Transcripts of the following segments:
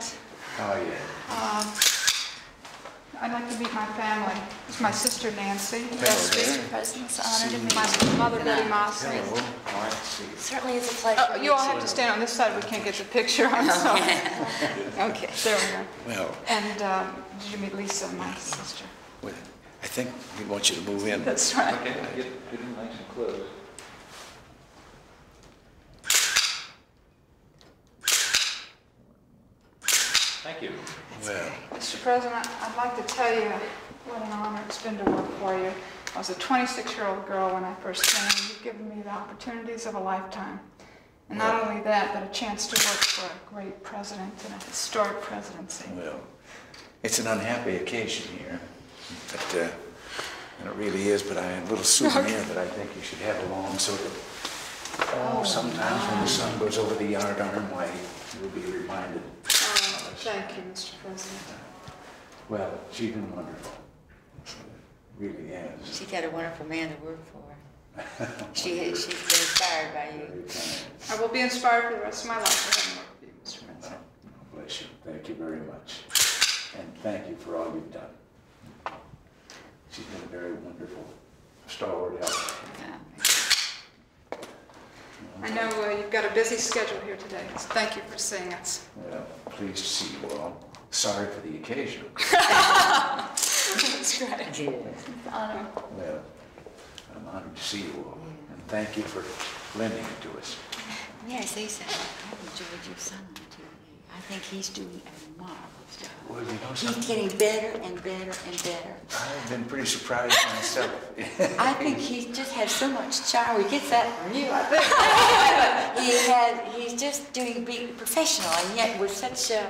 President. Oh, yeah. Um, I'd like to meet my family. It's my sister Nancy, Hello Bessie, there. President, it's an honor to meet my you. mother Betty Moss. Hello. To see you. Certainly is a pleasure. Oh, You all have to stand on this side, we can't get the picture, I'm sorry. Okay, there we go. Well, And um, did you meet Lisa, my sister? well, I think we want you to move in. That's right. Okay, get, get them nice and close. Thank you. Well, Mr. President, I'd like to tell you what an honor it's been to work for you. I was a 26-year-old girl when I first came. You've given me the opportunities of a lifetime. And not only that, but a chance to work for a great president and a historic presidency. well, it's an unhappy occasion here, but, uh, and it really is, but I have a little souvenir that I think you should have along so that, oh, sometimes when the sun goes over the yard arm, why, you'll be reminded. Thank you, Mr. President. Well, she's been wonderful. Really has. She's got a wonderful man to work for. She, she's been inspired by you. I will be inspired for the rest of my life to have work with you, Mr. President. Well, Bless you. Thank you very much. And thank you for all you've done. She's been a very wonderful, stalwart help. Yeah. I know uh, you've got a busy schedule here today, so thank you for seeing us. Well, pleased to see you all. Sorry for the occasion. That's right. It's an honor. Well, I'm honored to see you all, and thank you for lending it to us. May I say something? I enjoyed your son on TV. I think he's doing a marvelous job. Well, you know He's something? getting better and better and better. I've been pretty surprised myself. I think he just has so much charm. He gets that from you, I think. He has, he's just doing, being professional and yet with such uh,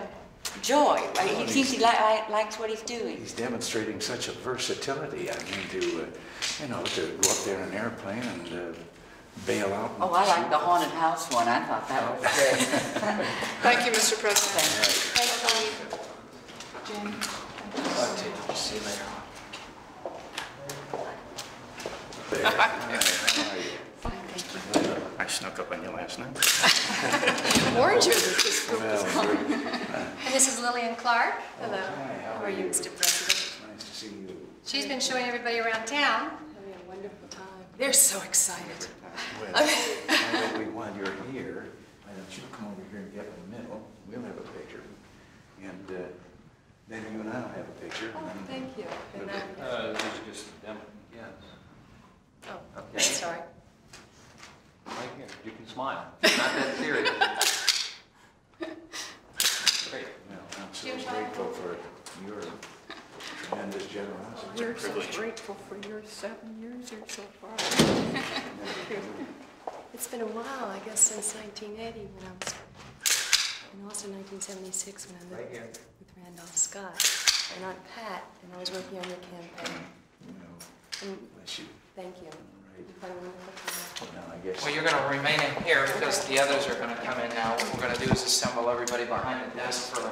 joy. Like, He seems he li- li- likes what he's doing. He's demonstrating such a versatility. I mean, to, uh, you know, to go up there in an airplane and uh, bail out. Oh, I like the haunted house one. I thought that was great. Thank you, Mr. President. Thank you. Jane. I'll take you. See you later. There. Hi, how are you? Fine, thank you. I snuck up on you last night. warned you that this group was coming. And this is Lillian Clarke. Hello. Oh, hi, how How are you, Mr. President? Nice to see you. She's been showing everybody around town. Having a wonderful time. They're so excited. Well, now that we, while you're here, why don't you come over here and get in the middle? We'll have a picture. And uh, then you and I'll have a picture. Oh, and thank you. And I- Uh, these are just them, yes. Oh, Okay. sorry. Right here, you can smile. Not that serious. Great. Well, I'm so grateful for your tremendous generosity. We're so grateful for your seven years here so far. It's been a while, I guess, since 1980 when I was, and also 1976 when I Right lived here. with Randolph Scott and Aunt Pat, and I was working on your campaign. Well, And bless you. thank you. Right. You've had a wonderful time. Now, I guess. Well, you're going to remain in here because the others are going to come in now. What we're going to do is assemble everybody behind the desk for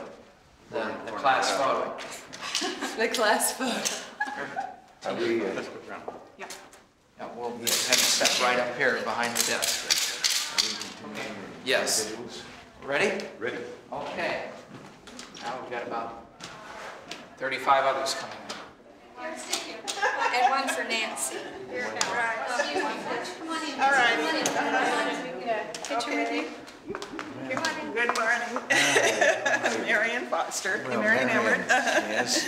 the, the class photo. The class photo. Are we, uh, Yeah, we'll have you step right up here behind the desk. are we continuing our Yes. individuals? Ready? Ready. Okay. Now we've got about 35 others coming in. And one for Nancy. All right. Picture with you. Good morning. I'm Marion Foster, Well, Marion Marion, Everett. Yes.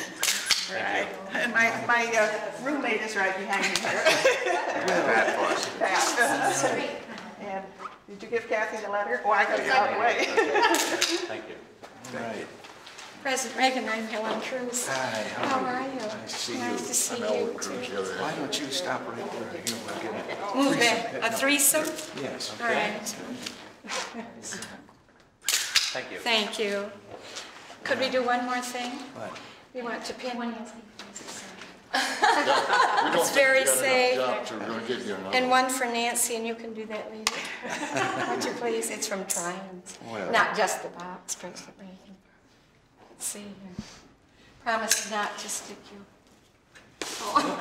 Right. And my, my uh, roommate is right behind me here. Pat Foster. Pat. And did you give Kathy the letter? Oh, I gotta get out of the way. Thank you. Right. President Reagan, I'm Helen Cruse. Hi, How are you? Nice to see you. Nice to see you too. Why don't you stop right there? Here, we'll get it. Move in. A threesome? Yes. All right. Thank you. Thank you. Could we do one more thing? What? We want to pin. It's It's very safe. We're gonna get you another. And one for Nancy, and you can do that later. Would you please? It's from Triumphs. Well- Not just the box, President Reagan. Let's see here. Promise not to stick you.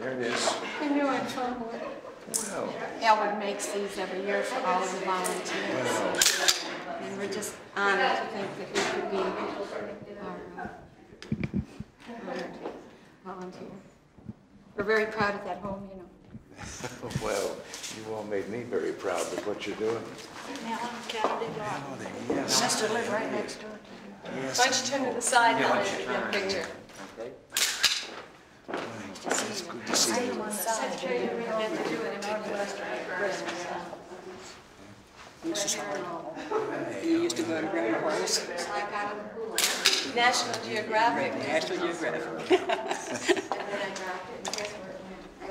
There it is. I knew I'd trouble it. Well, Elwood makes these every year for all of the volunteers. and we're just honored to think that we could be our volunteer. We're very proud of that home, you know. Well, you all made me very proud of what you're doing. Oh, Yes. Must have lived right next door. Yes. Why don't you turn to the side and let me get a picture? Okay. It's good to see you. You used to go to Grandma Horace. National Geographic. National Geographic.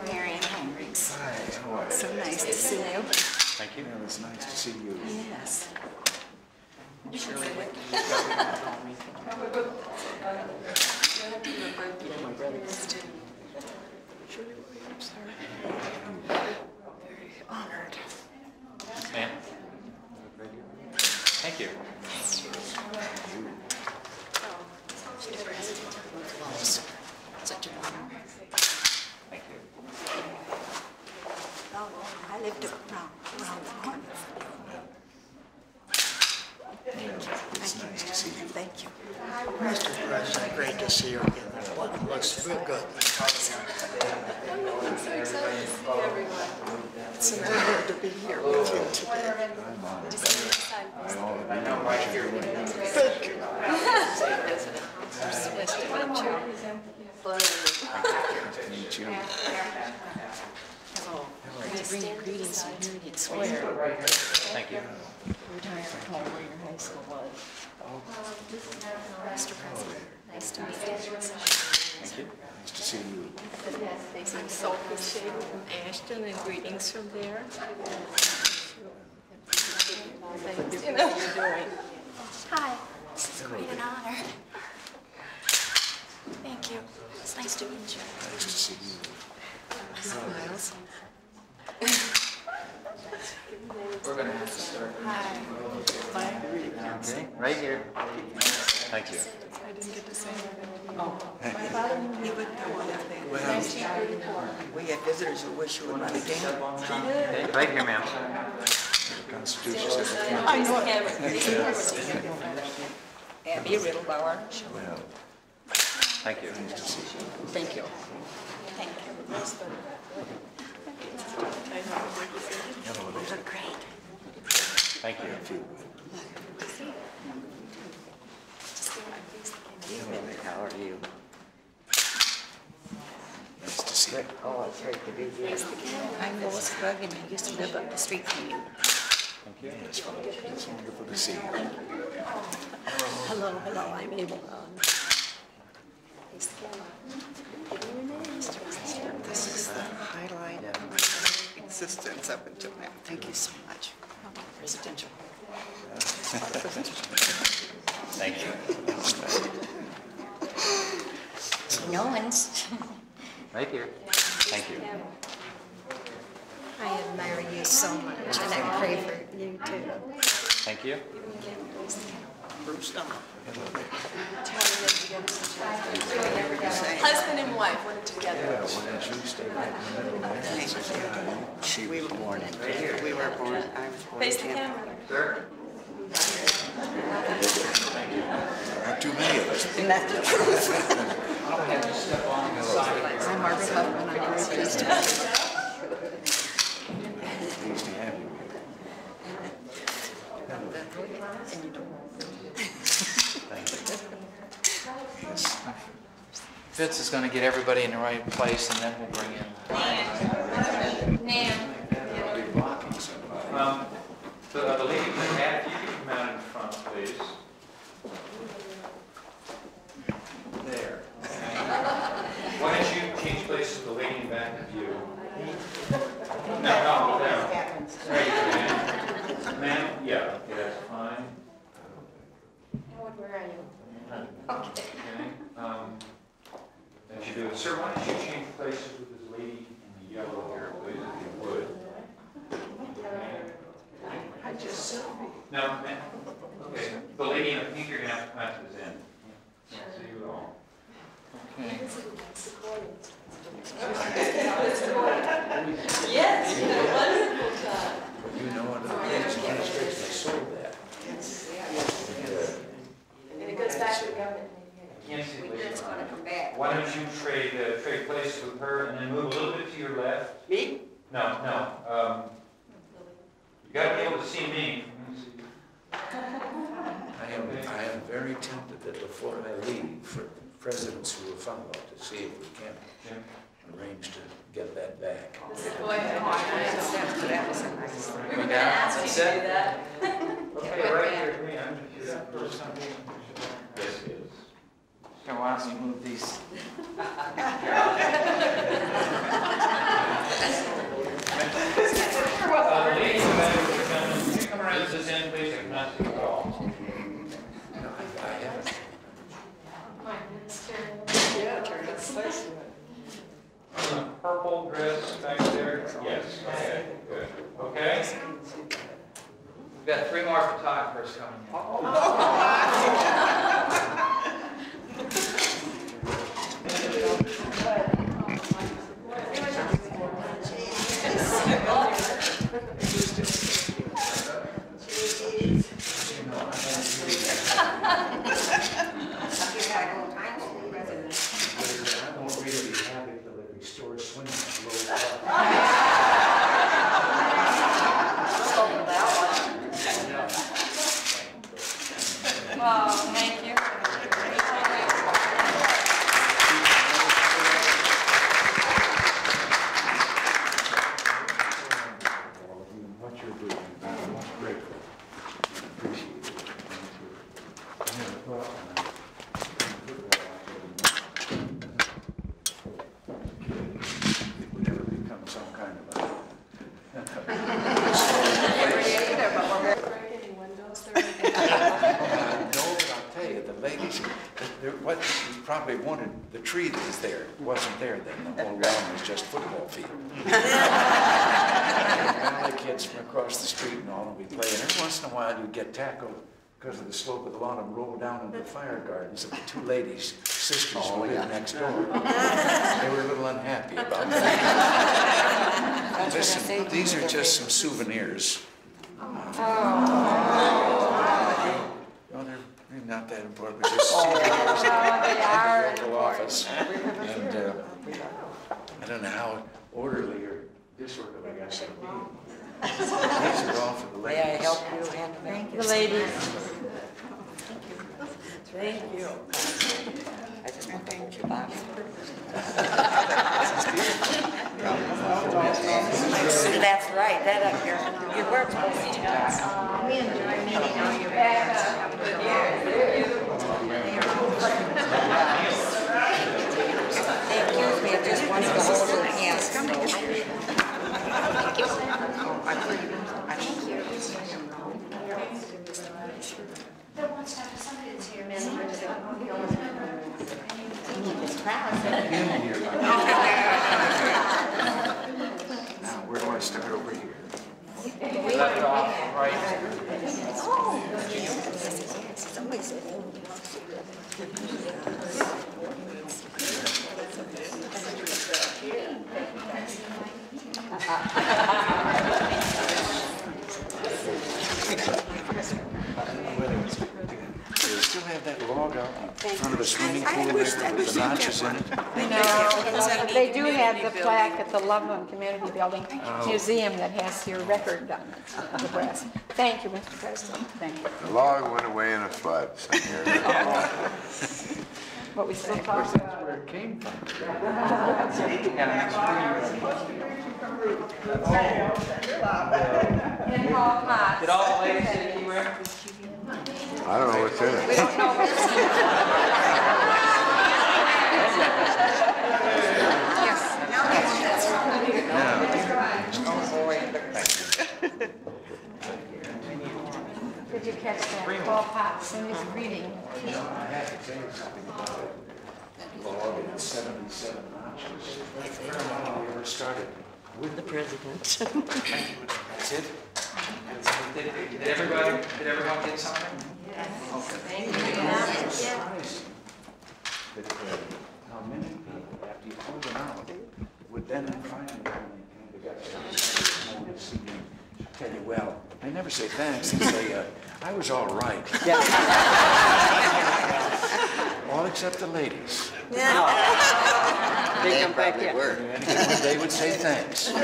Marion Hendricks. Hi, how are you? So nice to see you. Thank you. Well, it's nice to see you. Yes. Very honored. Ma'am? Thank you. Such an honor. Thank you. Oh, I lived around, around the corner. It's nice to see you. Thank you. Mr. President, great to see you again. It looks real good. I'm so excited to see everyone. It's an honor to be here with you today. Just give me a sign. I know right here. Thank you. Nice to meet you. Meet you. Hello. I bring your greetings to Union Square. Thank you. Retired home where your high school was. Mr. President, nice to meet you. Thank you. Nice to see you. I'm so appreciated from Ashton and greetings from there. Thanks, you know, you're doing. Hi, this is quite an honor. Thank you. It's nice to meet you. Nice to see you. Smiles. We're gonna have to start. Okay, right here. Thank you. I didn't get to say anything. Oh. We had visitors who wish you would run again. Right here, ma'am. Constitution I know it. Abby Riddlebauer. well. Thank you. Thank you. Thank you. You look great. Thank you. How are you? Nice to see you. Oh, it's great to be here. I'm Lois and I used to live up the street from you. Thank you. It's wonderful. To see you. Hello, hello, I'm Abel. This is the highlight of my existence up until now. Thank you so much. Presidential. Thank you. No one's. Right here. Thank you. I admire you so much and I pray for you too. Thank you. Bruce Dunn. Husband and wife work together. Why don't you stay right in the middle there? She We were born born in in here. We were born, I was born in Face the Tampico. camera. Not too many of us. And that's the truth. I'm Margaret Huffman. I'm very pleased to be here. Pleased to have you And you don't Fitz is gonna get everybody in the right place and then we'll bring in. somebody. Um, The the lady, Pat, if you could come out in front, please. There. Why don't you change places with the lady in back of you? No, no, there. There you go, ma'am. Ma'am, yeah, okay, that's fine. Howard, where are you? Okay. Um, As you do, sir, why don't you change places with this lady your left. Me? No, no, um, you gotta be able to see me. Let me see. I am, I am very tempted that before I leave, for presidents who will follow, to see if we can Jim? arrange to get that back. Going down, that's it. Okay, right here, come in. Is that first time? Yes, it is. Okay, why don't you move these? Ladies and gentlemen, come around to end, please? I cannot see you all. No, I, I haven't. On the purple dress back there? Yes, okay? We've got three more photographers coming in. Yes. Tree that was there wasn't there then. The whole lawn was just football field. All the kids from across the street and all would be playing. Every once in a while, you'd get tackled because of the slope of the lawn and roll down into the fire gardens of the two ladies, sisters oh, who lived next door. They were a little unhappy about that. That's what I Listen, these are just some souvenirs. Oh. No, they're they're not that important, but just souvenirs of the local office. And uh, I don't know how orderly or disorderly I should be. These are all for the ladies. May I help you hand them out? The ladies. Thank you. Thank you. I just want to hold your box. That's right, that up here. You were supposed to. We enjoy meeting all your parents. They accused me of just wanting to hold your hands. Now, where do I start over here? Left off, right. Do you still have that log out in front of the swimming pool there with the notches in it? No, they do have the plaque at the Loveland Community Building oh. Museum that has your record on it, the brass. Thank you, Mr. President. Thank you. The log went away in a flood. so here it is. But we still Of talk course, that's where it came from. in Hall Knots. Did all the ladies get a key ring? I don't know what's in it. We don't know what's Did you catch that? Paul Potts in his reading. I have to tell you something about it. That log at seventy-seven notches. When we ever started with The president. That's it? Did, did everybody, did everyone get something? surprised that uh, how many people, after you pulled them out, would then they came together, this morning to see me, tell you, well, they never say thanks, they say, uh, I was all right. Yeah. All except the ladies. They come back yet. And they would say thanks.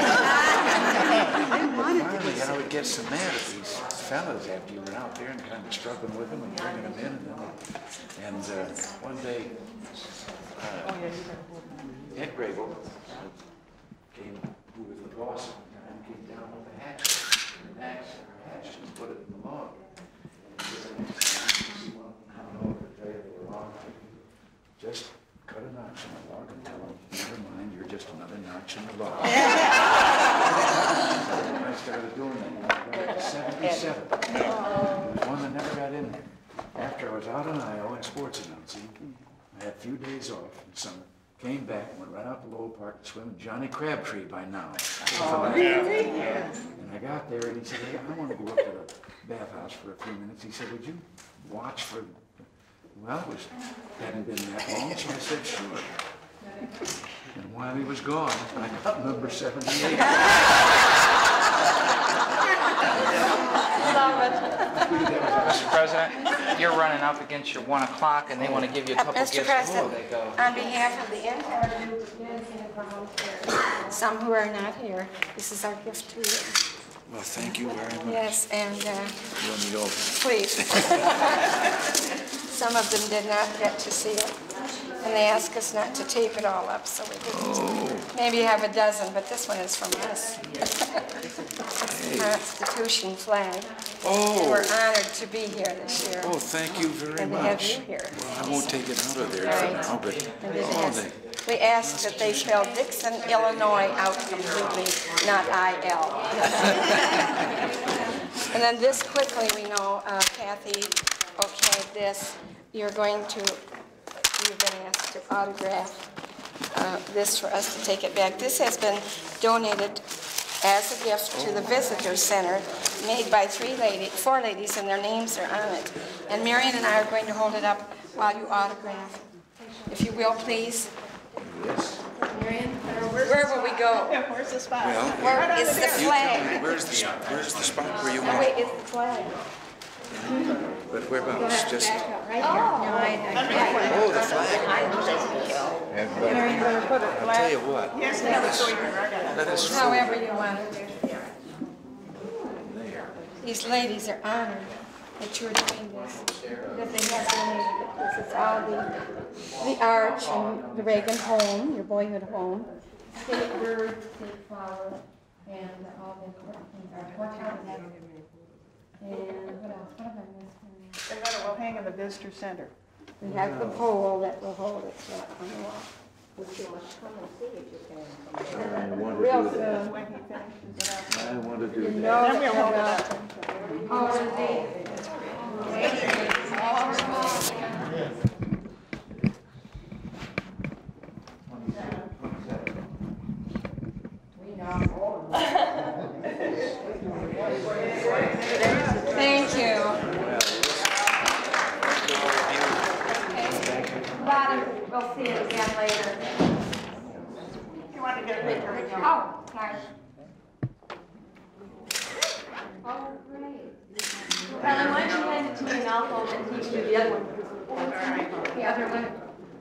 Finally, I would get so mad at these fellas after you were out there and kind of struggling with them and bringing them in. And, then- and uh, one day, uh, Ed Graybill came, who was the boss at the time, came down with a hatchet, an axe and a hatchet and put it in the log. He said, "Next time you see one coming over to tell you they were wrong, just cut a notch in the log and tell him, never mind, you're just another notch in the log. I started doing that when I was seventy-seven. There was one that never got in there. After I was out in Iowa in sports announcing, I had a few days off in summer, came back, went right out to Lowell Park to swim with Johnny Crabtree by now. Oh, really? And I got there and he said, hey, I want to go up to the bathhouse for a few minutes. He said, would you watch for, well, it was, hadn't been that long, so I said, sure. And while he was gone, I got number seventy-eight. Mr. President, you're running up against your 1 o'clock, and they want to give you a couple Mr. gifts President, before they go. on behalf of the entire group and some who are not here, this is our gift to you. Well, thank you very much. Yes, and uh, You want me to open? please. Some of them did not get to see it, and they asked us not to tape it all up, so we didn't. Maybe have a dozen, but this one is from us. Constitution flag. Oh. We're honored to be here this year. Oh, thank you very And to have much. you here. Well, I won't take it out of there for Right. now, but, And oh, they, We ask that they spell Dixon, Illinois out completely, not I-L. And then this quickly, we know, uh, Kathy okayed this. You're going to, you've been asked to autograph uh, this for us to take it back. This has been donated as a gift to the Visitor Center, made by three ladies, four ladies, and their names are on it. And Marion and I are going to hold it up while you autograph. If you will, please. Yes. Where will we go? Where's the spot? well, Where is the you flag? where's the, where's the spot where you Oh, want wait, it's the flag. But whereabouts? Just, right here. No, I, I can't. oh, the flag. Oh, Mary, uh, you better put it I'll tell you what, let us fool however you want it. there. These ladies are honored that you're doing this, that they have donated it. This is all the, the arch and the Reagan home, your boyhood home, state bird, state flower, and all the important things, our courthouse. And what else? What have I missed? And then it will hang in the visitor center. We have the pole that will hold it so on the wall. I want to Real do that. soon. When he finishes it. I want to do that. know that Then we'll hold it welcome. Oh, they- Thank you. Bottom, we'll see it again later. You want to get a picture with you? Oh, sorry. Oh, great. Ellen, why don't you hand it to me and I'll hold it and you the other one. The other one,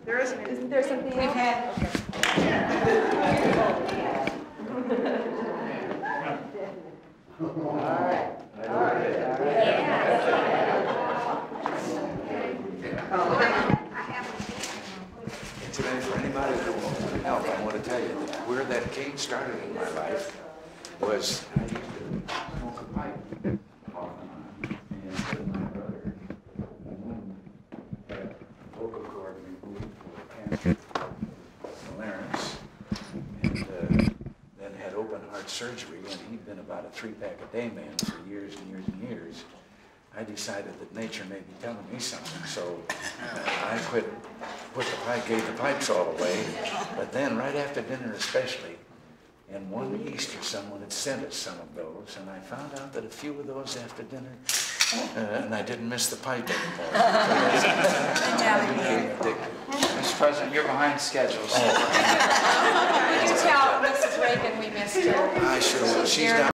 There isn't. Isn't there something we've had, Today, for anybody that wants help, I want to tell you where that cane started in my life was I used to smoke a pipe off and on, and my brother, um, had a vocal cord removed larynx, and uh, then had open heart surgery, and he'd been about a three-pack a day man for years and years and years. I decided that nature may be telling me something, so I quit, put the pipe, gave the pipes all away. But then, right after dinner especially, and one Easter, someone had sent us some of those, and I found out that a few of those after dinner, uh, and I didn't miss the pipe anymore. I became addicted. Mr. President, you're behind schedule. so- you tell Mrs. Reagan we missed her. I sure will. She's down